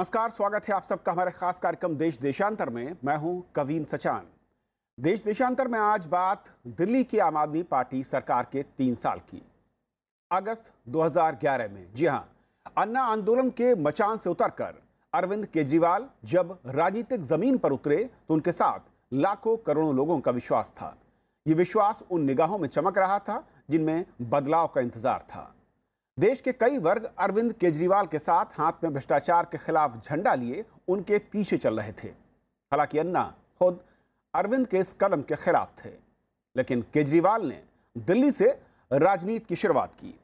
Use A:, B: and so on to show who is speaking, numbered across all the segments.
A: नमस्कार, स्वागत है आप सबका हमारे खास कार्यक्रम देश देशांतर में। मैं हूँ कवीन सचान। देश देशांतर में आज बात दिल्ली की आम आदमी पार्टी सरकार के तीन साल की। अगस्त 2011 में। जी हाँ, अन्ना आंदोलन के मचान से उतरकर अरविंद केजरीवाल जब राजनीतिक ज़मीन पर उतरे तो उनके साथ लाखों करोड़ों लोगों का विश्वास था। ये विश्वास उन निगाहों में चमक रहा था जिनमें बदलाव का इंतज़ार था। देश के कई वर्ग अरविंद केजरीवाल के साथ हाथ में भ्रष्टाचार के खिलाफ झंडा लिए उनके पीछे चल रहे थे। हालाँकि अन्ना खुद अरविंद के इस कदम के खिलाफ थे, लेकिन केजरीवाल ने दिल्ली से राजनीति की शुरुआत की।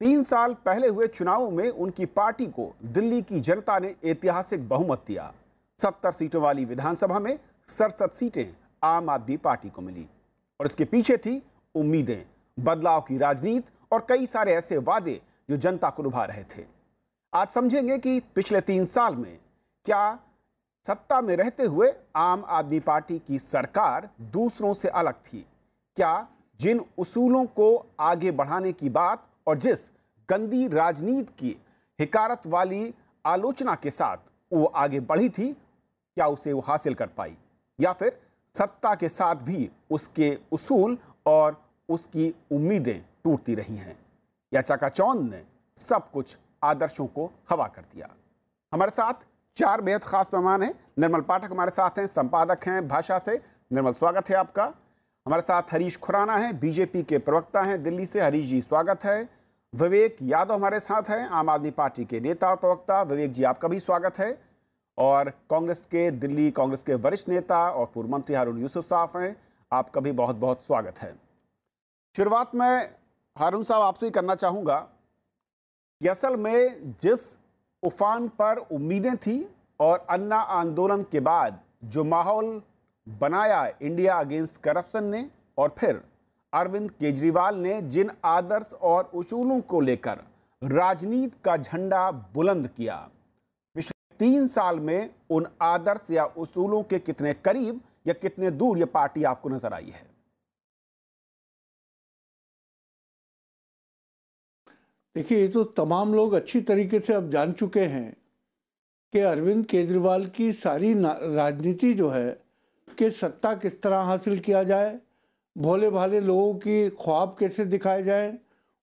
A: तीन साल पहले हुए चुनावों में उनकी पार्टी को दिल्ली की जनता ने ऐतिहासिक बहुमत दिया। सत्तर सीटों वाली विधानसभा में सड़सठ सीटें आम आदमी पार्टी को मिली और इसके पीछे थी उम्मीदें, बदलाव की राजनीति और कई सारे ऐसे वादे जो जनता को लुभा रहे थे। आज समझेंगे कि पिछले तीन साल में क्या सत्ता में रहते हुए आम आदमी पार्टी की सरकार दूसरों से अलग थी? क्या जिन उसूलों को आगे बढ़ाने की बात और जिस गंदी राजनीति की हिकारत वाली आलोचना के साथ वो आगे बढ़ी थी, क्या उसे वो हासिल कर पाई? या फिर सत्ता के साथ भी उसके उसूल और उसकी उम्मीदें टूटती रही हैं। या चकाचौंध ने सब कुछ आदर्शों को हवा कर दिया। हमारे साथ चार बेहद खास मेहमान हैं। निर्मल पाठक हमारे साथ हैं, संपादक हैं भाषा से। निर्मल, स्वागत है आपका। हमारे साथ हरीश खुराना है, बीजेपी के प्रवक्ता हैं, दिल्ली से। हरीश जी, स्वागत है। विवेक यादव हमारे साथ हैं, आम आदमी पार्टी के नेता और प्रवक्ता। विवेक जी, आपका भी स्वागत है। और कांग्रेस के, दिल्ली कांग्रेस के वरिष्ठ नेता और पूर्व मंत्री हारून यूसुफ साहब हैं। आपका भी बहुत बहुत स्वागत है। शुरुआत में हारून साहब आपसे ही करना चाहूँगा कि असल में जिस उफान पर उम्मीदें थी और अन्ना आंदोलन के बाद जो माहौल बनाया इंडिया अगेंस्ट करप्शन ने और फिर अरविंद केजरीवाल ने जिन आदर्श और उसूलों को लेकर राजनीति का झंडा बुलंद किया, पिछले तीन साल में उन आदर्श या उसूलों के कितने करीब या कितने दूर ये पार्टी आपको नज़र आई है?
B: देखिए, ये तो तमाम लोग अच्छी तरीके से अब जान चुके हैं कि अरविंद केजरीवाल की सारी राजनीति जो है, कि सत्ता किस तरह हासिल किया जाए भोले भाले लोगों की ख्वाब कैसे दिखाए जाए,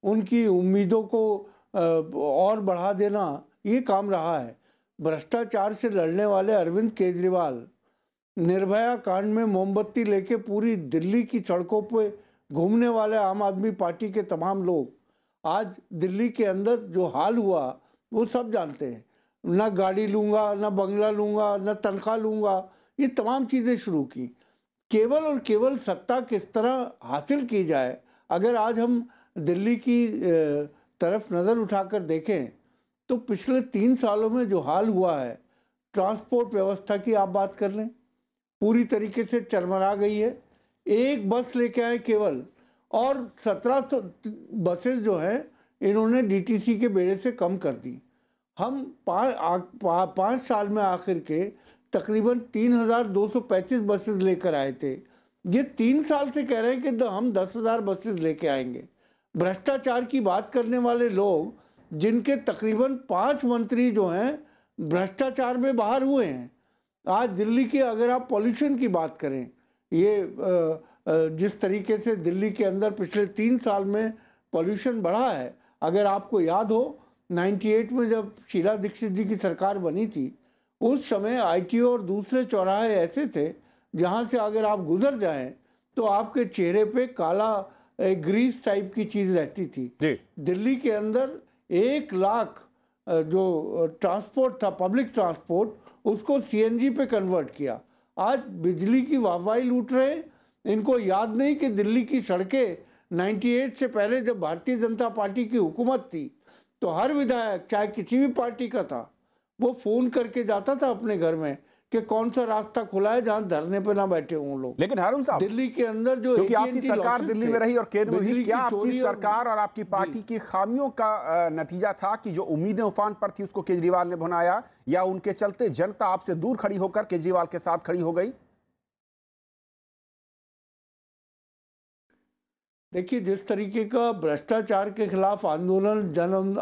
B: उनकी उम्मीदों को और बढ़ा देना, ये काम रहा है। भ्रष्टाचार से लड़ने वाले अरविंद केजरीवाल निर्भया कांड में मोमबत्ती लेके पूरी दिल्ली की सड़कों पे घूमने वाले आम आदमी पार्टी के तमाम लोग आज दिल्ली के अंदर जो हाल हुआ, वो सब जानते हैं। ना गाड़ी लूँगा, ना बंगला लूँगा, ना तनख्वाह लूँगा, ये तमाम चीज़ें शुरू की। केवल और केवल सत्ता किस तरह हासिल की जाए, अगर आज हम दिल्ली की तरफ़ नज़र उठाकर देखें तो पिछले तीन सालों में जो हाल हुआ है, ट्रांसपोर्ट व्यवस्था की आप बात कर लें, पूरी तरीके से चरमरा गई है। एक बस लेके आए केवल और सत्रह सौ बसेस जो है इन्होंने डीटीसी के बेड़े से कम कर दी। हम पाँच पा, साल में आखिर के तकरीबन तीन हज़ार दो सौ पैंतीस बसेस लेकर आए थे। ये तीन साल से कह रहे हैं कि हम दस हज़ार बसेस लेके आएँगे। भ्रष्टाचार की बात करने वाले लोग जिनके तकरीबन पाँच मंत्री जो हैं भ्रष्टाचार में बाहर हुए हैं। आज दिल्ली के अगर आप पॉल्यूशन की बात करें ये जिस तरीके से दिल्ली के अंदर पिछले तीन साल में पॉल्यूशन बढ़ा है अगर आपको याद हो 98 में जब शीला दीक्षित जी की सरकार बनी थी उस समय आई और दूसरे चौराहे ऐसे थे जहाँ से अगर आप गुजर जाएँ तो आपके चेहरे पे काला एक ग्रीस टाइप की चीज़ रहती थी। दिल्ली के अंदर एक लाख जो ट्रांसपोर्ट था पब्लिक ट्रांसपोर्ट उसको सीएनजी पे कन्वर्ट किया। आज बिजली की वाहवाही लूट रहे इनको याद नहीं कि दिल्ली की सड़कें 98 से पहले जब भारतीय जनता पार्टी की हुकूमत थी तो हर विधायक चाहे किसी भी पार्टी का था वो फ़ोन करके जाता था अपने घर में कि कौन सा रास्ता खुला है जहाँ धरने पे ना बैठे हों लोग।
A: लेकिन हारून साहब
B: दिल्ली के अंदर जो
A: क्योंकि आपकी सरकार दिल्ली में रही और केंद्र में भी क्या आपकी सरकार और आपकी पार्टी की खामियों का नतीजा था कि जो उम्मीदें उफान पर थी उसको केजरीवाल ने भुनाया या उनके चलते जनता आपसे दूर खड़ी होकर केजरीवाल के साथ खड़ी हो गई?
B: देखिए, जिस तरीके का भ्रष्टाचार के खिलाफ आंदोलन जन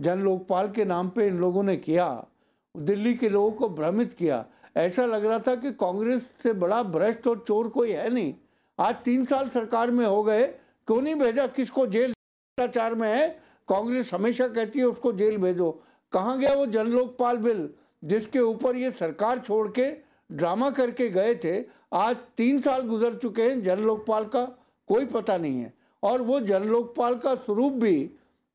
B: जन लोकपाल के नाम पे इन लोगों ने किया, दिल्ली के लोगों को भ्रमित किया, ऐसा लग रहा था कि कांग्रेस से बड़ा भ्रष्ट और चोर कोई है नहीं। आज तीन साल सरकार में हो गए, क्यों नहीं भेजा? किसको जेल भ्रष्टाचार में है? कांग्रेस हमेशा कहती है, उसको जेल भेजो। कहाँ गया वो जन लोकपाल बिल, जिसके ऊपर ये सरकार छोड़ के, ड्रामा करके गए थे? आज तीन साल गुजर चुके हैं जन लोकपाल का। कोई पता नहीं है। और वो जन लोकपाल का स्वरूप भी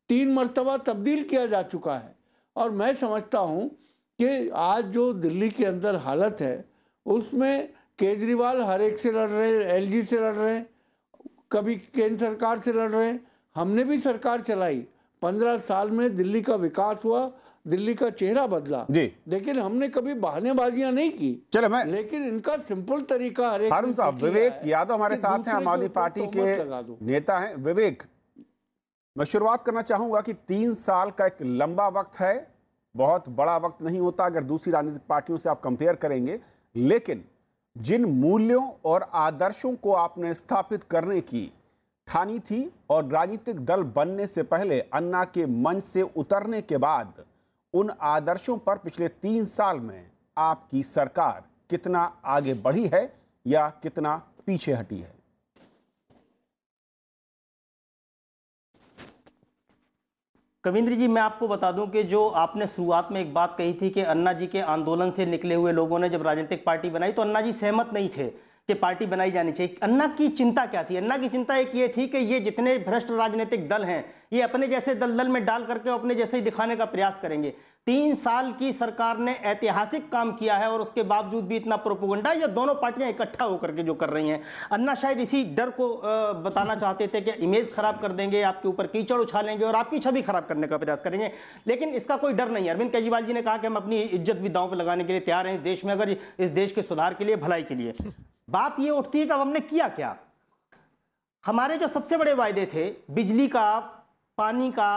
B: तीन मरतबा तब्दील किया जा चुका है। और मैं समझता हूँ कि आज जो दिल्ली के अंदर हालत है, उसमें केजरीवाल हर एक से लड़ रहे हैं एलजी से लड़ रहे हैं, कभी केंद्र सरकार से लड़ रहे हैं। हमने भी सरकार चलाई। पंद्रह साल में दिल्ली का विकास हुआ दिल्ली का चेहरा बदला।
A: जी।
B: लेकिन हमने कभी बहानेबाजियाँ नहीं की।
A: चलो मैं
B: लेकिन इनका सिंपल तरीका हर
A: हारून साहब विवेक यादव हमारे साथ हैं आम आदमी पार्टी के नेता हैं। विवेक मैं शुरुआत करना चाहूँगा कि तीन साल का एक लंबा वक्त है। बहुत बड़ा वक्त नहीं होता अगर दूसरी राजनीतिक पार्टियों से आप कंपेयर करेंगे। लेकिन जिन मूल्यों और आदर्शों को आपने स्थापित करने की ठानी थी और राजनीतिक दल बनने से पहले अन्ना के मंच से उतरने के बाद उन आदर्शों पर पिछले तीन साल में आपकी सरकार कितना आगे बढ़ी है या कितना पीछे हटी है?
C: कविंद्र जी, मैं आपको बता दूँ कि जो आपने शुरुआत में एक बात कही थी कि अन्ना जी के आंदोलन से निकले हुए लोगों ने जब राजनीतिक पार्टी बनाई तो अन्ना जी सहमत नहीं थे कि पार्टी बनाई जानी चाहिए। अन्ना की चिंता क्या थी? अन्ना की चिंता एक ये थी कि ये जितने भ्रष्ट राजनीतिक दल हैं ये अपने जैसे दलदल में डाल करके अपने जैसे ही दिखाने का प्रयास करेंगे। तीन साल की सरकार ने ऐतिहासिक काम किया है और उसके बावजूद भी इतना प्रोपोगंडा या दोनों पार्टियाँ इकट्ठा होकर के जो कर रही हैं। अन्ना शायद इसी डर को बताना चाहते थे कि इमेज खराब कर देंगे, आपके ऊपर कीचड़ उछालेंगे और आपकी छवि खराब करने का प्रयास करेंगे। लेकिन इसका कोई डर नहीं है। अरविंद केजरीवाल जी ने कहा कि हम अपनी इज़्ज़त भी दांव पर लगाने के लिए तैयार हैं इस देश में, अगर इस देश के सुधार के लिए, भलाई के लिए। बात ये उठती है कि अब हमने किया क्या? हमारे जो सबसे बड़े वायदे थे, बिजली का पानी का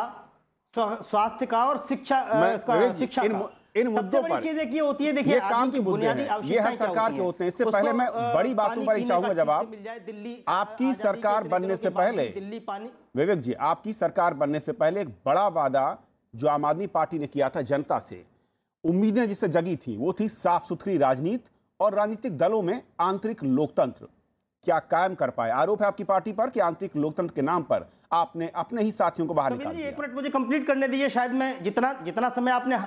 C: स्वास्थ्य का और शिक्षा शिक्षा
A: इन इन मुद्दों पर
C: चीज़ें ये होती है देखिए
A: काम
C: की बुनियादी
A: ये हर सरकार के होते हैं। इससे पहले मैं बड़ी बातों पर ही चाहूँगा जवाब। आपकी सरकार बनने से
C: के
A: पहले
C: दिल्ली पानी।
A: विवेक जी आपकी सरकार बनने से पहले एक बड़ा वादा जो आम आदमी पार्टी ने किया था जनता से उम्मीदें जिससे जगी थी वो थी साफ़ सुथरी राजनीति और राजनीतिक दलों में आंतरिक लोकतंत्र। क्या कायम कर पाए? आरोप है आपकी पार्टी पर कि आंतरिक लोकतंत्र के नाम पर आपने अपने ही साथियों को बाहर निकाल
C: जी एक मिनट मुझे कंप्लीट करने दीजिए शायद मैं जितना जितना समय आपने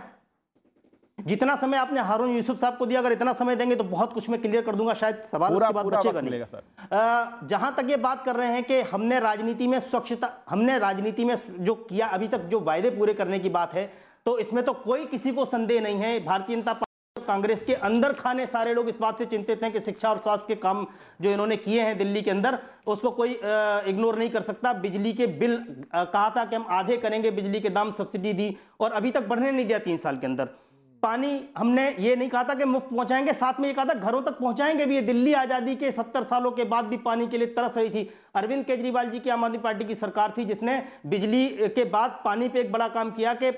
C: जितना समय आपने हारून यूसुफ साहब को दिया अगर इतना समय देंगे तो बहुत कुछ मैं क्लियर कर दूँगा शायद सवाल
A: पूरा
C: उसके बाद
A: पूरा
C: बचेगा नहीं
A: सर।
C: जहाँ तक ये बात कर रहे हैं कि हमने राजनीति में स्वच्छता हमने राजनीति में जो किया अभी तक जो वायदे पूरे करने की बात है तो इसमें तो कोई किसी को संदेह नहीं है भारतीय जनता कांग्रेस के अंदर खाने सारे लोग इस बात से चिंतित हैं कि शिक्षा और स्वास्थ्य के काम जो इन्होंने किए हैं दिल्ली के अंदर, उसको कोई इग्नोर नहीं कर सकता। बिजली के बिल कहा था कि हम आधे करेंगे बिजली के दाम सब्सिडी दी और अभी तक बढ़ने नहीं दिया तीन साल के अंदर। पानी, हमने ये नहीं कहा था कि मुफ़्त पहुंचाएँगे, साथ में ये कहा था घरों तक पहुंचाएँगे भी। ये दिल्ली आज़ादी के सत्तर सालों के बाद भी पानी के लिए तरस रही थी। अरविंद केजरीवाल जी की आम आदमी पार्टी की सरकार थी, जिसने बिजली के बाद पानी पे एक बड़ा काम किया कि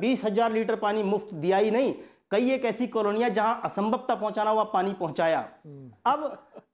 C: बीस हज़ार लीटर पानी मुफ़्त दिया ही नहीं। कई एक ऐसी कॉलोनियाँ जहाँ असंभवता पहुंचाना हुआ पानी पहुँचाया। अब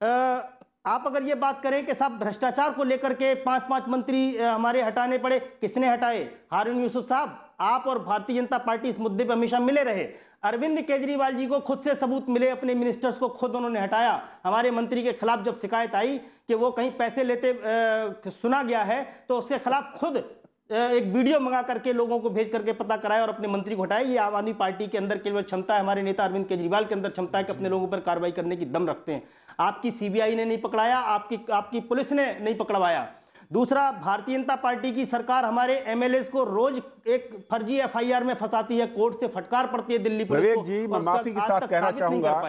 C: अ, आप अगर ये बात करें कि साहब भ्रष्टाचार को लेकर के पाँच पाँच मंत्री हमारे हटाने पड़े किसने हटाए? हारून यूसुफ साहब आप और भारतीय जनता पार्टी इस मुद्दे पर हमेशा मिले रहे। अरविंद केजरीवाल जी को खुद से सबूत मिले अपने मिनिस्टर्स को खुद उन्होंने हटाया। हमारे मंत्री के खिलाफ जब शिकायत आई कि वो कहीं पैसे लेते अ, सुना गया है तो उसके खिलाफ खुद एक वीडियो मंगा करके लोगों को भेज करके पता कराया और अपने मंत्री को हटाया। ये आम आदमी पार्टी के अंदर केवल क्षमता है हमारे नेता अरविंद केजरीवाल के अंदर क्षमता है कि अपने लोगों पर कार्रवाई करने की दम रखते हैं। आपकी सीबीआई ने नहीं पकड़ाया आपकी आपकी पुलिस ने नहीं पकड़वाया। दूसरा भारतीय जनता पार्टी की सरकार हमारे एमएलए को रोज एक फर्जी एफआईआर में फंसाती है कोर्ट से फटकार पड़ती है दिल्ली पुलिस को,
A: जी, मैं माफ़ी के साथ कहना चाहूँगा,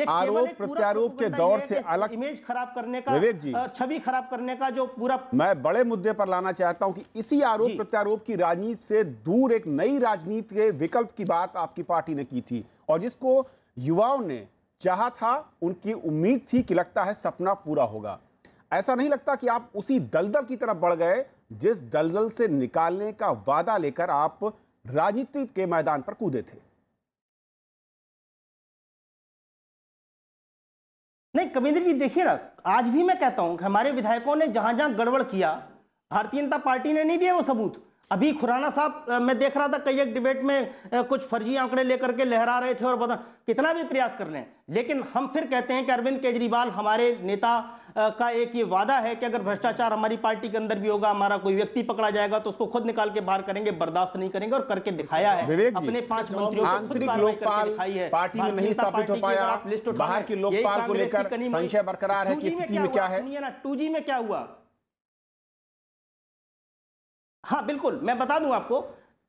A: आरोप प्रत्यारोप के दौर से अलग-
C: इमेज खराब करने का
A: विवेक जी।
C: छवि खराब करने का जो पूरा
A: मैं बड़े मुद्दे पर लाना चाहता हूँ कि इसी आरोप प्रत्यारोप की राजनीति से दूर एक नई राजनीति के विकल्प की बात आपकी पार्टी ने की थी और जिसको युवाओं ने चाहा था उनकी उम्मीद थी कि लगता है सपना पूरा होगा। ऐसा नहीं लगता कि आप उसी दलदल की तरफ़ बढ़ गए जिस दलदल से निकालने का वादा लेकर आप राजनीति के मैदान पर कूदे थे।
C: नहीं कविंद्र जी, देखिए ना, आज भी मैं कहता हूँ, हमारे विधायकों ने जहाँ जहाँ गड़बड़ किया, भारतीय जनता पार्टी ने नहीं दिया वो सबूत। अभी खुराना साहब मैं देख रहा था कई एक डिबेट में कुछ फर्जी आंकड़े लेकर के लहरा रहे थे और बता, कितना भी प्रयास कर लें, लेकिन हम फिर कहते हैं कि अरविंद केजरीवाल हमारे नेता का एक ये वादा है कि अगर भ्रष्टाचार हमारी पार्टी के अंदर भी होगा हमारा कोई व्यक्ति पकड़ा जाएगा तो उसको खुद निकाल के बाहर करेंगे बर्दाश्त नहीं करेंगे और करके दिखाया है। अपने पाँच मंत्रियों
A: आंतरिक लोकपाल पार्टी में नहीं स्थापित हो पाया बाहर की लोकपाल को लेकर संशय बरकरार है कि स्थिति में क्या है?
C: टू जी में क्या हुआ? हाँ बिल्कुल मैं बता दूँ आपको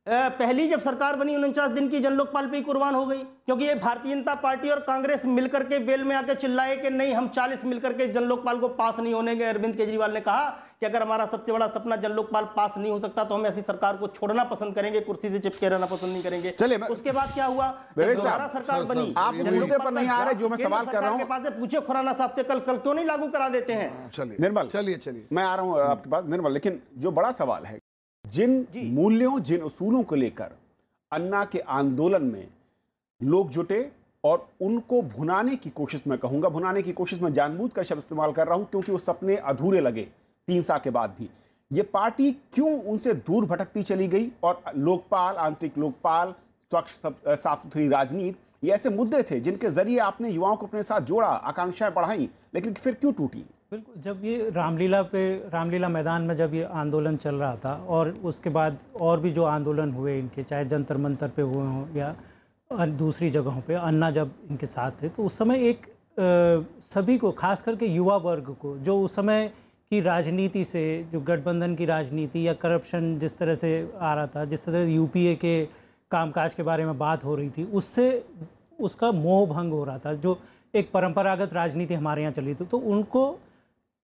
C: पहली जब सरकार बनी उनचास दिन की जन लोकपाल पे कुर्बान हो गई क्योंकि ये भारतीय जनता पार्टी और कांग्रेस मिलकर के बेल में आके चिल्लाए कि नहीं हम 40 मिलकर के जन लोकपाल को पास नहीं होने गए अरविंद केजरीवाल ने कहा कि अगर हमारा सबसे बड़ा सपना जन लोकपाल पास नहीं हो सकता तो हम ऐसी सरकार को छोड़ना पसंद करेंगे कुर्सी से चिपके रहना पसंद नहीं करेंगे। चले उसके बाद क्या हुआ दोबारा सरकार बनी
A: आप पर नहीं आ रहे जो मैं सवाल कर रहा हूँ।
C: पूछे खुराना साहब से कल कल क्यों नहीं लागू करा देते हैं?
A: हाँ, निर्मल। चलिए चलिए। मैं आ रहा हूँ आपके पास। निर्मल लेकिन जो बड़ा सवाल है जिन मूल्यों जिन उसूलों को लेकर अन्ना के आंदोलन में लोग जुटे और उनको भुनाने की कोशिश मैं कहूँगा भुनाने की कोशिश में जानबूझ कर शब्द इस्तेमाल कर रहा हूँ क्योंकि वो सपने अधूरे लगे तीन साल के बाद भी। ये पार्टी क्यों उनसे दूर भटकती चली गई और लोकपाल आंतरिक लोकपाल स्वच्छ साफ़ सुथरी राजनीति ये ऐसे मुद्दे थे जिनके ज़रिए आपने युवाओं को अपने साथ जोड़ा आकांक्षाएँ बढ़ाई लेकिन फिर क्यों टूटी?
D: बिल्कुल जब ये रामलीला पे रामलीला मैदान में जब ये आंदोलन चल रहा था और उसके बाद और भी जो आंदोलन हुए इनके चाहे जंतर मंतर पे हुए हों या दूसरी जगहों पे अन्ना जब इनके साथ थे तो उस समय एक आ, सभी को खास करके युवा वर्ग को जो उस समय की राजनीति से जो गठबंधन की राजनीति या करप्शन जिस तरह से आ रहा था जिस तरह यूपीए के कामकाज के बारे में बात हो रही थी उससे उसका मोह भंग हो रहा था जो एक परंपरागत राजनीति हमारे यहाँ चली थी तो उनको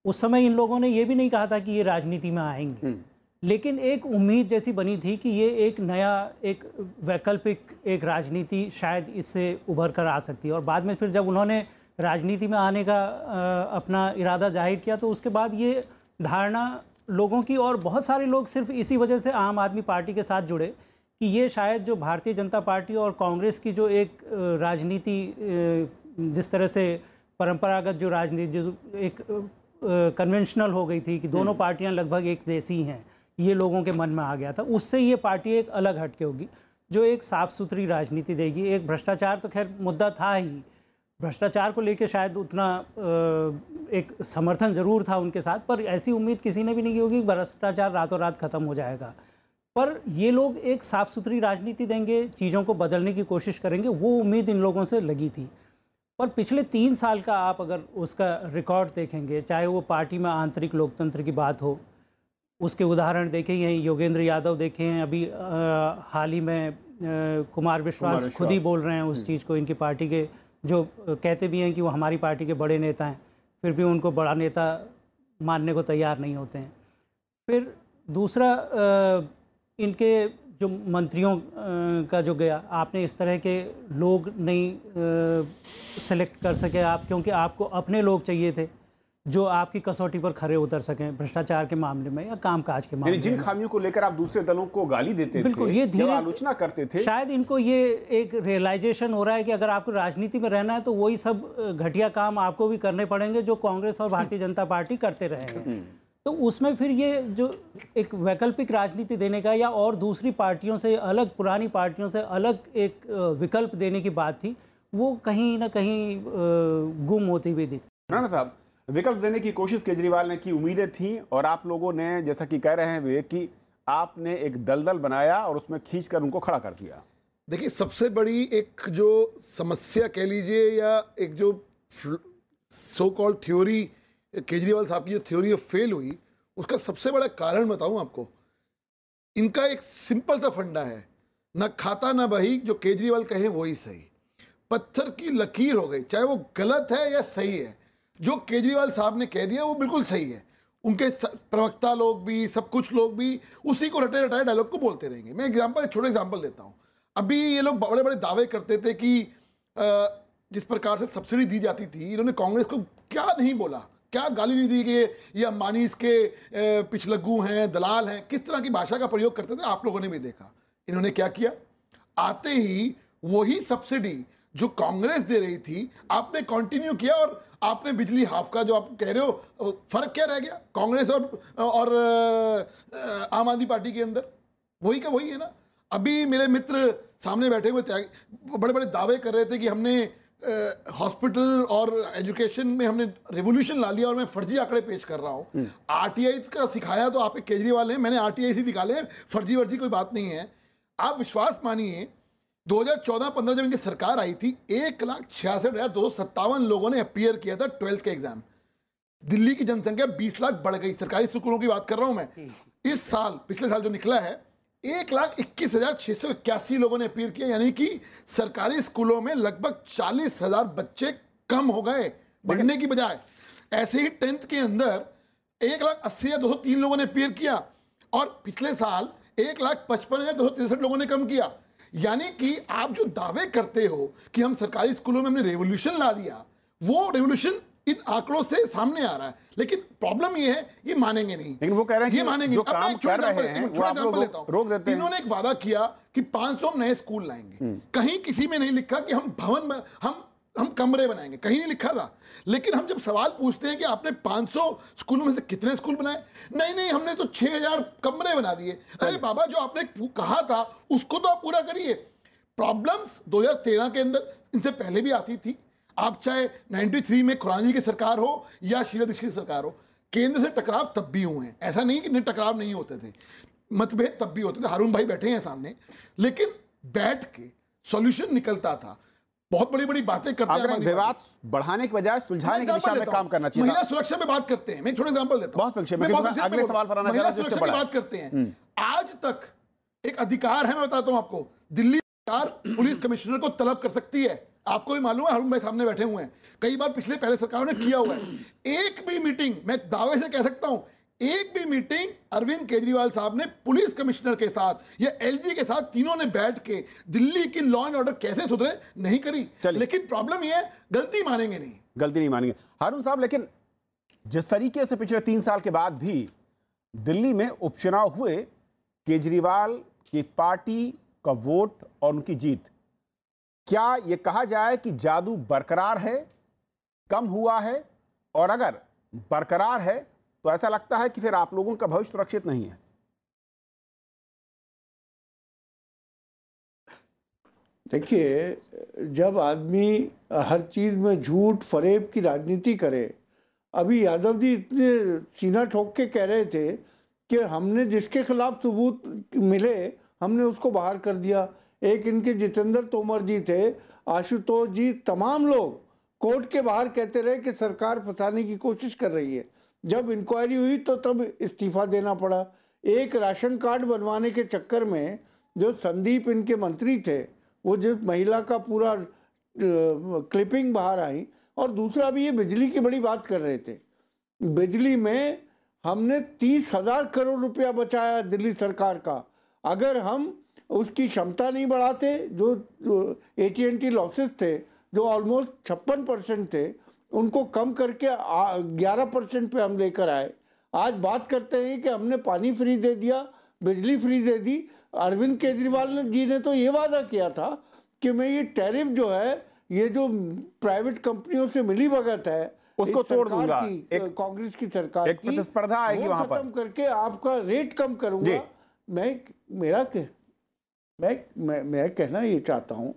D: उस समय इन लोगों ने ये भी नहीं कहा था कि ये राजनीति में आएँगे हम्म। लेकिन एक उम्मीद जैसी बनी थी कि ये एक नया एक वैकल्पिक एक राजनीति शायद इससे उभर कर आ सकती है और बाद में फिर जब उन्होंने राजनीति में आने का अपना इरादा ज़ाहिर किया तो उसके बाद ये धारणा लोगों की और बहुत सारे लोग सिर्फ़ इसी वजह से आम आदमी पार्टी के साथ जुड़े कि ये शायद जो भारतीय जनता पार्टी और कांग्रेस की जो एक राजनीति जिस तरह से परंपरागत जो राजनीति जो एक कन्वेंशनल हो गई थी कि दोनों हम्म। पार्टियाँ लगभग एक जैसी हैं। ये लोगों के मन में आ गया था। उससे ये पार्टी एक अलग हटके होगी जो एक साफ़ सुथरी राजनीति देगी। एक भ्रष्टाचार तो खैर मुद्दा था ही। भ्रष्टाचार को लेकर शायद उतना एक समर्थन ज़रूर था उनके साथ पर ऐसी उम्मीद किसी ने भी नहीं की होगी भ्रष्टाचार रातों रात ख़त्म हो जाएगा। पर ये लोग एक साफ़ सुथरी राजनीति देंगे चीज़ों को बदलने की कोशिश करेंगे वो उम्मीद इन लोगों से लगी थी। पर पिछले तीन साल का आप अगर उसका रिकॉर्ड देखेंगे चाहे वो पार्टी में आंतरिक लोकतंत्र की बात हो उसके उदाहरण देखें यहीं योगेंद्र यादव देखे हैं अभी हाल ही में आ, कुमार विश्वास खुद ही बोल रहे हैं उस हम्म। चीज़ को इनकी पार्टी के जो कहते भी हैं कि वो हमारी पार्टी के बड़े नेता हैं फिर भी उनको बड़ा नेता मानने को तैयार नहीं होते हैं फिर दूसरा आ, इनके जो मंत्रियों का जो गया आपने इस तरह के लोग नहीं सेलेक्ट कर सके आप क्योंकि आपको अपने लोग चाहिए थे जो आपकी कसौटी पर खड़े उतर सकें भ्रष्टाचार के मामले में या कामकाज के मामले में।
A: जिन खामियों को लेकर आप दूसरे दलों को गाली देते
D: बिल्कुल ये धीरे
A: आलोचना करते थे।
D: शायद इनको ये एक रियलाइजेशन हो रहा है कि अगर आपको राजनीति में रहना है तो वही सब घटिया काम आपको भी करने पड़ेंगे जो कांग्रेस और भारतीय जनता पार्टी करते रहे हैं। हम्म। तो उसमें फिर ये जो एक वैकल्पिक राजनीति देने का या और दूसरी पार्टियों से अलग पुरानी पार्टियों से अलग एक विकल्प देने की बात थी वो कहीं ना कहीं गुम होती हुई दिख
A: राणा साहब विकल्प देने की कोशिश केजरीवाल ने की उम्मीदें थी और आप लोगों ने जैसा कि कह रहे हैं वे कि आपने एक दलदल बनाया और उसमें खींच कर उनको खड़ा कर दिया।
E: देखिए सबसे बड़ी एक जो समस्या कह लीजिए या एक जो सो कॉल्ड थ्योरी केजरीवाल साहब की जो थ्योरी ऑफ़ फेल हुई, उसका सबसे बड़ा कारण बताऊँ आपको। इनका एक सिंपल सा फंडा है। ना खाता ना बही, जो केजरीवाल कहे वही सही। पत्थर की लकीर हो गई, चाहे वो गलत है या सही है। जो केजरीवाल साहब ने कह दिया, वो बिल्कुल सही है। उनके प्रवक्ता लोग भी, सब कुछ लोग भी उसी को रटे रटाए डायलॉग को बोलते रहेंगे। मैं एग्ज़ाम्पल छोटे एग्ज़ाम्पल देता हूँ। अभी ये लोग बड़े बड़े दावे करते थे कि जिस प्रकार से सब्सिडी दी जाती थी, इन्होंने कांग्रेस को क्या नहीं बोला? क्या गाली नहीं दी कि ये अंबानी इसके पिछलग्गू हैं, दलाल हैं, किस तरह की भाषा का प्रयोग करते थे? आप लोगों ने भी देखा। इन्होंने क्या किया? आते ही वही सब्सिडी जो कांग्रेस दे रही थी, आपने कंटिन्यू किया और आपने बिजली हाफ़ का जो आप कह रहे हो फ़र्क क्या रह गया? कांग्रेस और और आम आदमी पार्टी के अंदर? वही का वही है ना? अभी मेरे मित्र सामने बैठे हुए बड़े बड़े दावे कर रहे थे कि हमने हॉस्पिटल और एजुकेशन में हमने रिवोल्यूशन ला लिया और मैं फर्जी आंकड़े पेश कर रहा हूँ आरटीआई हम्म। का सिखाया तो आप एक केजरीवाल हैं मैंने आरटीआई से निकाले फर्जी वर्जी कोई बात नहीं है आप विश्वास मानिए 2014-15 जब इनकी सरकार आई थी एक लाख छियासठ हज़ार दो सौ सत्तावन लोगों ने अपियर किया था ट्वेल्थ के एग्ज़ाम दिल्ली की जनसंख्या 20 लाख बढ़ गई सरकारी स्कूलों की बात कर रहा हूँ मैं हम्म। इस साल पिछले साल जो निकला है एक लाख इक्कीस हज़ार छह सौ इक्यासी लोगों ने अपील किया यानी कि सरकारी स्कूलों में लगभग चालीस हज़ार बच्चे कम हो गए बढ़ने की बजाय। ऐसे ही टेंथ के अंदर एक लाख अस्सी हज़ार दो सौ तीन लोगों ने अपील किया और पिछले साल एक लाख पचपन हज़ार दो सौ तिरसठ लोगों ने कम किया। यानी कि आप जो दावे करते हो कि हम सरकारी स्कूलों में हमने रेवोल्यूशन ला दिया, वो रेवोल्यूशन इन आंकड़ों से सामने आ रहा है। लेकिन प्रॉब्लम ये है ये मानेंगे नहीं।
A: लेकिन वो कह रहे हैं
E: ये मानेंगे
A: जो काम कर रहे हैं आप लोग रोक देते
E: हैं। इन्होंने एक वादा किया कि 500 नए स्कूल लाएँगे। हम्म। कहीं किसी में नहीं लिखा कि हम भवन हम हम कमरे बनाएँगे। कहीं नहीं लिखा था। लेकिन हम जब सवाल पूछते हैं कि आपने 500 स्कूलों में से कितने स्कूल बनाए? नहीं नहीं हमने तो 6000 कमरे बना दिए। अरे बाबा जो आपने कहा था उसको तो आप पूरा करिए। प्रॉब्लम्स 2013 के अंदर इनसे पहले भी आती थी। आप चाहे 93 में खुरानी की सरकार हो या शीला दीक्षित की सरकार हो केंद्र से टकराव तब भी हुए हैं। ऐसा नहीं कि टकराव नहीं होते थे। मतभेद तब भी होते थे। हारून भाई बैठे हैं सामने लेकिन बैठ के सॉल्यूशन निकलता था। बहुत बड़ी बड़ी बातें करते
A: हैं विवाद बढ़ाने के बजाय सुलझाने की दिशा में काम करना चाहिए
E: महिला सुरक्षा में बात करते हैं। मैं छोटे एग्जांपल देता
A: हूँ। बहुत संक्षेप में अगले सवाल पर आना
E: महिला सुरक्षा की बात करते हैं। हम्म। आज तक एक अधिकार है मैं बताता हूँ आपको। दिल्ली सरकार पुलिस कमिश्नर को तलब कर सकती है। आपको भी मालूम है हरुण भाई सामने बैठे हुए हैं। कई बार पिछले पहले सरकारों ने किया हुआ है। एक भी मीटिंग मैं दावे से कह सकता हूँ एक भी मीटिंग अरविंद केजरीवाल साहब ने पुलिस कमिश्नर के साथ या एलजी के साथ तीनों ने बैठ के दिल्ली की लॉ एंड ऑर्डर कैसे सुधरे नहीं करी। लेकिन प्रॉब्लम यह है गलती मानेंगे नहीं।
A: गलती नहीं मानेंगे। हारून साहब लेकिन जिस तरीके से पिछले तीन साल के बाद भी दिल्ली में उपचुनाव हुए केजरीवाल की पार्टी का वोट और उनकी जीत क्या यह कहा जाए कि जादू बरकरार है, कम हुआ है, और अगर बरकरार है तो ऐसा लगता है कि फिर आप लोगों का भविष्य सुरक्षित नहीं है।
B: देखिए, जब आदमी हर चीज़ में झूठ, फरेब की राजनीति करे, अभी यादव जी इतने सीना ठोक के कह रहे थे कि हमने जिसके खिलाफ सबूत मिले, हमने उसको बाहर कर दिया। एक इनके जितेंद्र तोमर जी थे, आशुतोष जी, तमाम लोग कोर्ट के बाहर कहते रहे कि सरकार फंसाने की कोशिश कर रही है। जब इंक्वायरी हुई तो तब इस्तीफा देना पड़ा। एक राशन कार्ड बनवाने के चक्कर में जो संदीप इनके मंत्री थे, वो जिस महिला का पूरा क्लिपिंग बाहर आई और दूसरा भी ये बिजली की बड़ी बात कर रहे थे। बिजली में हमने तीस हज़ार करोड़ रुपया बचाया दिल्ली सरकार का। अगर हम उसकी क्षमता नहीं बढ़ाते जो A T N T losses थे जो ऑलमोस्ट छप्पन परसेंट थे उनको कम करके ग्यारह परसेंट पे हम लेकर आए। आज बात करते हैं कि हमने पानी फ्री दे दिया बिजली फ्री दे दी। अरविंद केजरीवाल जी ने तो ये वादा किया था कि मैं ये टैरिफ जो है ये जो प्राइवेट कंपनियों से मिली भगत है
A: उसको तोड़ दूँगा।
B: कांग्रेस की सरकार
A: एक प्रतिस्पर्धा आएगी वहाँ पर।
B: करके आपका रेट कम करूँगा। मैं मेरा मैं मैं मैं कहना ये चाहता हूँ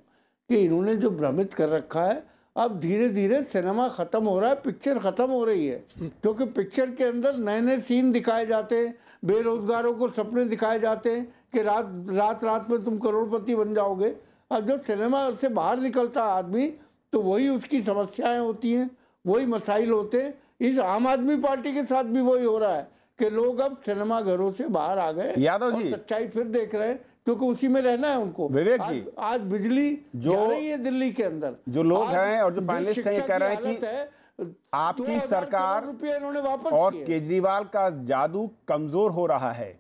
B: कि इन्होंने जो भ्रमित कर रखा है अब धीरे धीरे सिनेमा खत्म हो रहा है पिक्चर खत्म हो रही है। क्योंकि पिक्चर के अंदर नए नए सीन दिखाए जाते हैं बेरोजगारों को सपने दिखाए जाते हैं कि रात रात रात में तुम करोड़पति बन जाओगे। अब जब सिनेमा से बाहर निकलता आदमी तो वही उसकी समस्याएँ होती हैं वही मसाइल होते हैं। इस आम आदमी पार्टी के साथ भी वही हो रहा है कि लोग अब सिनेमा घरों से बाहर आ गए
A: यादव जी।
B: सच्चाई फिर देख रहे हैं। क्योंकि उसी में रहना है उनको।
A: विवेक जी
B: आज, आज बिजली जो रही है दिल्ली के अंदर।
A: जो लोग हैं और जो पैनलिस्ट हैं ये कह रहे हैं कि आपकी सरकार
B: इन्होंने वापस
A: और केजरीवाल का जादू कमज़ोर हो रहा है।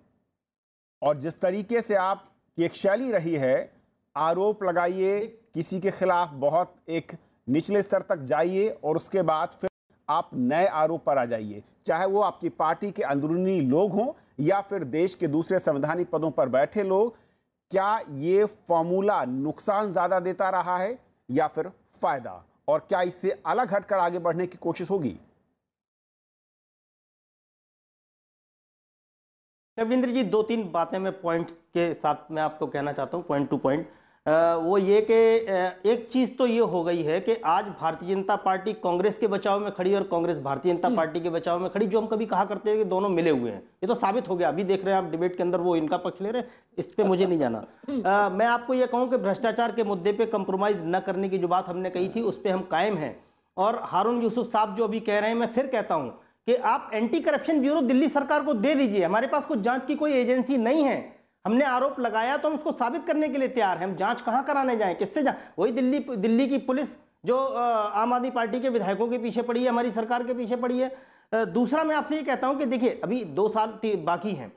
A: और जिस तरीके से आप एक शैली रही है आरोप लगाइए किसी के खिलाफ बहुत एक निचले स्तर तक जाइए और उसके बाद फिर आप नए आरोप पर आ जाइए। चाहे वो आपकी पार्टी के अंदरूनी लोग हों या फिर देश के दूसरे संवैधानिक पदों पर बैठे लोग क्या ये फॉर्मूला नुकसान ज़्यादा देता रहा है या फिर फ़ायदा? और क्या इससे अलग हटकर आगे बढ़ने की कोशिश होगी?
C: रविंद्र जी, दो तीन बातें मैं पॉइंट्स के साथ मैं आपको कहना चाहता हूँ पॉइंट टू पॉइंट वो ये कि एक चीज़ तो ये हो गई है कि आज भारतीय जनता पार्टी कांग्रेस के बचाव में खड़ी और कांग्रेस भारतीय जनता पार्टी के बचाव में खड़ी जो हम कभी कहा करते हैं कि दोनों मिले हुए हैं। ये तो साबित हो गया। अभी देख रहे हैं आप डिबेट के अंदर वो इनका पक्ष ले रहे हैं इस पर मुझे नहीं जाना। आ, मैं आपको ये कहूँ कि भ्रष्टाचार के मुद्दे पर कंप्रोमाइज न करने की जो बात हमने कही थी उस पर हम कायम हैं। और हारून यूसुफ साहब जो अभी कह रहे हैं मैं फिर कहता हूँ कि आप एंटी करप्शन ब्यूरो दिल्ली सरकार को दे दीजिए। हमारे पास कुछ जाँच की कोई एजेंसी नहीं है। हमने आरोप लगाया तो हम उसको साबित करने के लिए तैयार हैं। हम जाँच कहाँ कराने जाएँ? किससे जा वही दिल्ली दिल्ली की पुलिस जो आम आदमी पार्टी के विधायकों के पीछे पड़ी है हमारी सरकार के पीछे पड़ी है। दूसरा मैं आपसे ये कहता हूँ कि देखिए अभी दो साल बाकी हैं।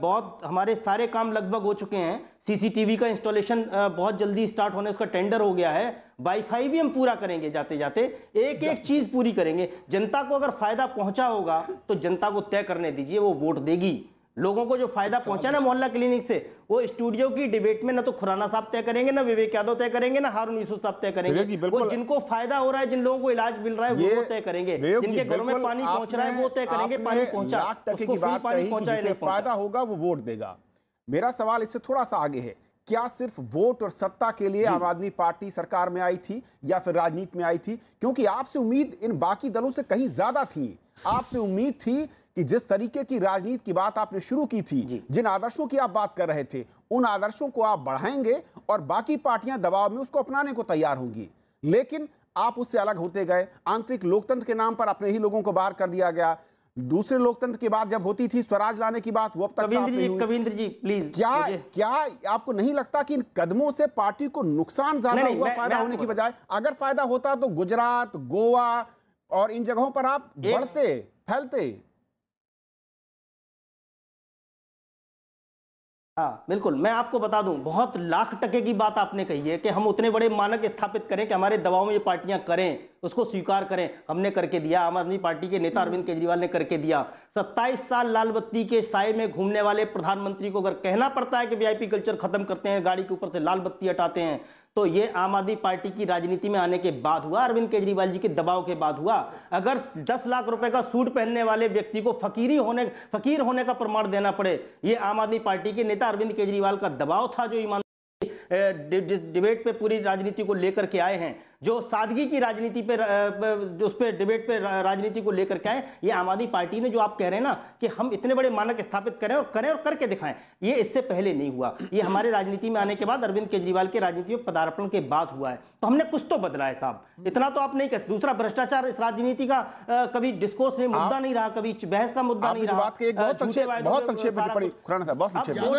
C: बहुत हमारे सारे काम लगभग हो चुके हैं। सीसीटीवी का इंस्टॉलेशन बहुत जल्दी स्टार्ट होने उसका टेंडर हो गया है। वाईफाई भी हम पूरा करेंगे जाते जाते एक एक चीज़ पूरी करेंगे। जनता को अगर फ़ायदा पहुँचा होगा तो जनता को तय करने दीजिए वो वोट देगी। लोगों को जो फ़ायदा पहुँचा ना मोहल्ला क्लिनिक से वो स्टूडियो की डिबेट में ना तो खुराना साहब तय करेंगे ना विवेक यादव तय करेंगे ना हारून यूसुफ साहब तय करेंगे। वो जिनको फ़ायदा हो रहा है जिन लोगों को इलाज मिल रहा है वो तय करेंगे। जिनके घरों में पानी पहुँच रहा है वो तय करेंगे पानी पहुँचा।
A: फ़ायदा होगा वो वोट देगा। मेरा सवाल इससे थोड़ा सा आगे है। क्या सिर्फ़ वोट और सत्ता के लिए आम आदमी पार्टी सरकार में आई थी या फिर राजनीति में आई थी? क्योंकि आपसे उम्मीद इन बाकी दलों से कहीं ज़्यादा थी। आपसे उम्मीद थी कि जिस तरीके की राजनीति की बात आपने शुरू की थी जिन आदर्शों की आप बात कर रहे थे उन आदर्शों को आप बढ़ाएँगे और बाकी पार्टियाँ दबाव में उसको अपनाने को तैयार होंगी। लेकिन आप उससे अलग होते गए। आंतरिक लोकतंत्र के नाम पर अपने ही लोगों को बाहर कर दिया गया। दूसरे लोकतंत्र की बात जब होती थी स्वराज लाने की बात वो अब तक
C: कविंद्र जी कविंद्र जी प्लीज़
A: क्या क्या आपको नहीं लगता कि इन कदमों से पार्टी को नुकसान ज़्यादा हुआ फ़ायदा होने की बजाय? अगर फ़ायदा होता तो गुजरात गोवा और इन जगहों पर आप बढ़ते फैलते।
C: हाँ बिल्कुल। मैं आपको बता दूँ, बहुत लाख टके की बात आपने कही है कि हम उतने बड़े मानक स्थापित करें कि हमारे दबाव में ये पार्टियाँ करें, उसको स्वीकार करें। हमने करके दिया, आम आदमी पार्टी के नेता अरविंद केजरीवाल ने करके दिया। 27 साल लाल बत्ती के साय में घूमने वाले प्रधानमंत्री को अगर कहना पड़ता है कि वीआईपी कल्चर खत्म करते हैं, गाड़ी के ऊपर से लाल बत्ती हटाते हैं तो ये आम आदमी पार्टी की राजनीति में आने के बाद हुआ, अरविंद केजरीवाल जी के दबाव के बाद हुआ। अगर 10 लाख रुपए का सूट पहनने वाले व्यक्ति को फकीरी होने, फकीर होने का प्रमाण देना पड़े, ये आम आदमी पार्टी के नेता अरविंद केजरीवाल का दबाव था जो ईमान डिबेट पे पूरी राजनीति को लेकर के आए हैं। जो सादगी की राजनीति पे उस पर डिबेट पे राजनीति को लेकर के आए, ये आम आदमी पार्टी ने जो आप कह रहे हैं ना, कि हम इतने बड़े मानक स्थापित करें और करें और करके दिखाएँ। ये इससे पहले नहीं हुआ। ये हमारे राजनीति में आने के बाद अरविंद केजरीवाल के राजनीति में पदार्पण के बाद हुआ है। तो हमने कुछ तो बदला है साहब। इतना तो आप नहीं कहते दूसरा भ्रष्टाचार इस राजनीति का आ, कभी डिस्कोर्स नहीं मुद्दा नहीं रहा कभी बहस का मुद्दा नहीं रहा।
A: बहुत संक्षेप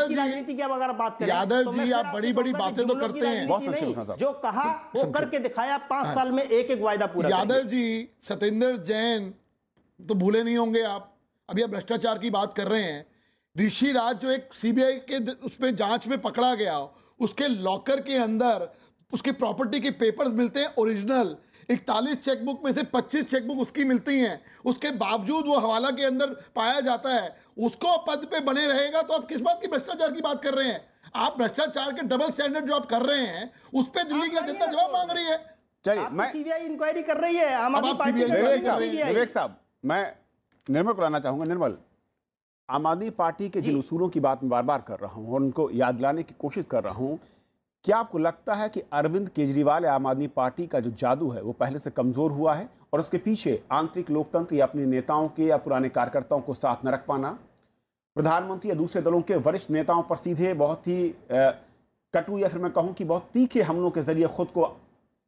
C: राजनीति की अगर बात करें
E: यादव जी आप बड़ी बड़ी बातें तो करते
C: हैं। जो कहा वो करके दिखाया पाँच साल में एक एक वायदा पूरा
E: यादव जी सत्येंद्र जैन तो भूले नहीं होंगे आप। अभी आप भ्रष्टाचार की बात कर रहे हैं ऋषि राज जो एक सीबीआई के उसमें जाँच में पकड़ा गया उसके लॉकर के अंदर उसकी प्रॉपर्टी के पेपर्स मिलते हैं ओरिजिनल इकतालीस चेकबुक में से 25 चेकबुक उसकी मिलती हैं। उसके बावजूद वो हवाला के अंदर पाया जाता है। उसको पद पे बने रहेगा तो आप किस बात की भ्रष्टाचार की बात कर रहे हैं? आप भ्रष्टाचार के डबल स्टैंडर्ड जो आप कर रहे हैं उस पर दिल्ली की जनता जवाब मांग रही है।
A: चलिए मैं
C: सीबीआई इंक्वायरी कर रही है आम आदमी पार्टी
A: विवेक साहब मैं निर्मल को लाना चाहूँगा। निर्मल। आम आदमी पार्टी के जिन उसूलों की बात मैं बार बार कर रहा हूँ और उनको याद दिलाने की कोशिश कर रहा हूँ क्या आपको लगता है कि अरविंद केजरीवाल आम आदमी पार्टी का जो जादू है वो पहले से कमज़ोर हुआ है और उसके पीछे आंतरिक लोकतंत्र या अपने नेताओं के या पुराने कार्यकर्ताओं को साथ न रख पाना? प्रधानमंत्री या दूसरे दलों के वरिष्ठ नेताओं पर सीधे बहुत ही कटु या फिर मैं कहूँ कि बहुत तीखे हमलों के ज़रिए खुद को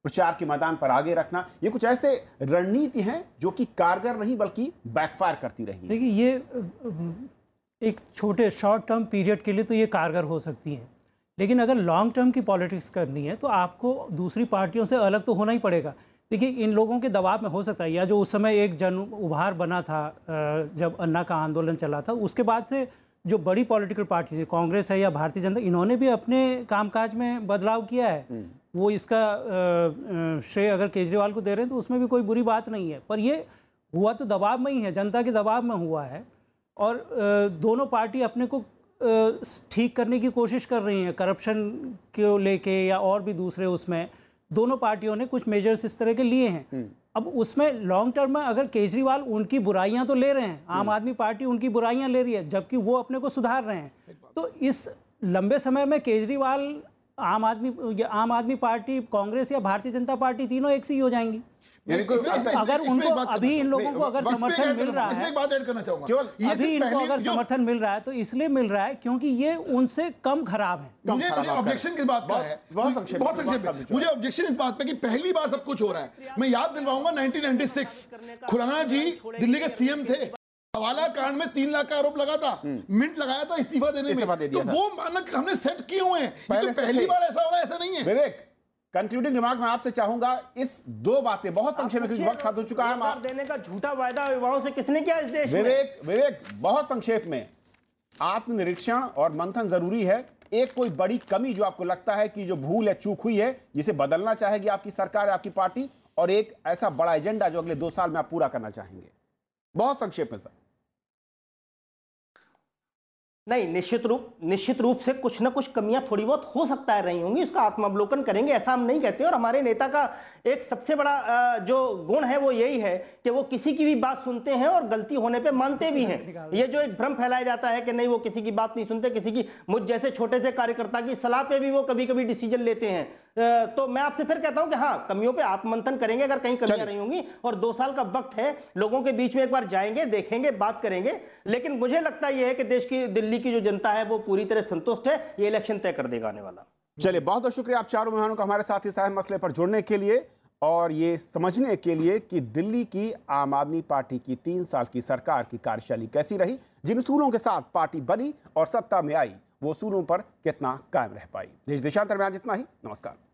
A: प्रचार के मैदान पर आगे रखना। ये कुछ ऐसे रणनीति हैं जो कि कारगर नहीं बल्कि बैकफायर करती रही
D: देखिए ये एक छोटे शॉर्ट टर्म पीरियड के लिए तो ये कारगर हो सकती हैं। लेकिन अगर लॉन्ग टर्म की पॉलिटिक्स करनी है तो आपको दूसरी पार्टियों से अलग तो होना ही पड़ेगा। देखिए इन लोगों के दबाव में हो सकता है या जो उस समय एक जन उभार बना था जब अन्ना का आंदोलन चला था उसके बाद से जो बड़ी पॉलिटिकल पार्टी है कांग्रेस है या भारतीय जनता इन्होंने भी अपने कामकाज में बदलाव किया है। हम्म। वो इसका श्रेय अगर केजरीवाल को दे रहे हैं तो उसमें भी कोई बुरी बात नहीं है। पर ये हुआ तो दबाव में ही है जनता के दबाव में हुआ है और दोनों पार्टी अपने को ठीक करने की कोशिश कर रही हैं करप्शन को लेके या और भी दूसरे उसमें। दोनों पार्टियों ने कुछ मेजर्स इस तरह के लिए हैं। अब उसमें लॉन्ग टर्म में अगर केजरीवाल उनकी बुराइयाँ तो ले रहे हैं आम आदमी पार्टी उनकी बुराइयाँ ले रही है जबकि वो अपने को सुधार रहे हैं। तो इस लंबे समय में केजरीवाल आम आदमी आम आदमी पार्टी कांग्रेस या भारतीय जनता पार्टी तीनों एक सी हो जाएँगी। अगर उनको अभी इन लोगों को अगर समर्थन मिल रहा है
E: बात ऐड करना चाहूँगा।
D: अभी इनको अगर समर्थन मिल रहा है तो इसलिए मिल रहा है क्योंकि ये उनसे कम खराब है।
E: मुझे मुझे ऑब्जेक्शन किस बात का है? बहुत संक्षेप मुझे ऑब्जेक्शन इस बात पे कि पहली बार सब कुछ हो रहा है। मैं याद दिलवाऊँगा 1996 खुराना जी दिल्ली के सीएम थे। हवाला कांड में तीन लाख का आरोप लगा था। मिनट लगाया था इस्तीफा देने में। दे तो वो मानक हमने सेट किए हुए हैं। पहले तो पहली बार ऐसा हो रहा है ऐसा नहीं है।
A: विवेक कंक्लूडिंग रिमार्क में आपसे चाहूँगा इस दो बातें बहुत संक्षेप में वक्त खत्म हो चुका है
C: आप देने का झूठा वायदा युवाओं से किसने किया इस देश
A: विवेक विवेक बहुत संक्षेप में। आत्मनिरीक्षण और मंथन ज़रूरी है। एक कोई बड़ी कमी जो आपको लगता है कि जो भूल है चूक हुई है जिसे बदलना चाहेगी आपकी सरकार आपकी पार्टी और एक ऐसा बड़ा एजेंडा जो अगले दो साल में आप पूरा करना चाहेंगे। बहुत संक्षेप में, सर।
C: नहीं, निश्चित रूप निश्चित रूप से कुछ ना कुछ कमियाँ थोड़ी बहुत हो सकता है रही होंगी, उसका आत्मावलोकन करेंगे, ऐसा हम नहीं कहते। और हमारे नेता का एक सबसे बड़ा जो गुण है वो यही है कि वो किसी की भी बात सुनते हैं और गलती होने पे मानते भी हैं। ये जो एक भ्रम फैलाया जाता है कि नहीं वो किसी की बात नहीं सुनते किसी की मुझ जैसे छोटे से कार्यकर्ता की सलाह पे भी वो कभी कभी डिसीज़न लेते हैं। तो मैं आपसे फिर कहता हूँ कि हाँ कमियों पे आत्मंथन करेंगे अगर कहीं कमियाँ रही होंगी और दो साल का वक्त है लोगों के बीच में एक बार जाएँगे देखेंगे बात करेंगे। लेकिन मुझे लगता यह है कि देश की दिल्ली की जो जनता है वो पूरी तरह संतुष्ट है ये इलेक्शन तय कर देगा आने वाला।
A: चलिए बहुत बहुत शुक्रिया आप चारों मेहमानों का हमारे साथ इस अहम मसले पर जुड़ने के लिए। और ये समझने के लिए कि दिल्ली की आम आदमी पार्टी की तीन साल की सरकार की कार्यशैली कैसी रही, जिन उसूलों के साथ पार्टी बनी और सत्ता में आई, वो उसूलों पर कितना कायम रह पाई। देश देशांतर में आज इतना ही। नमस्कार।